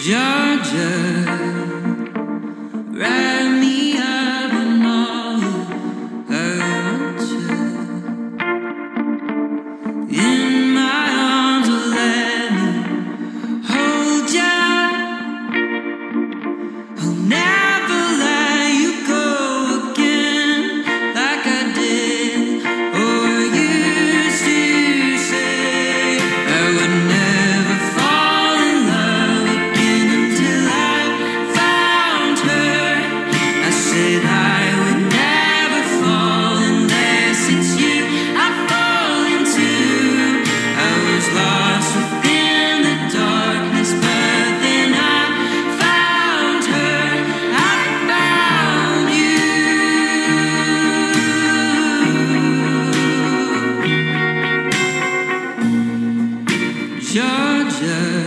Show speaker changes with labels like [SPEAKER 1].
[SPEAKER 1] judges. Georgia.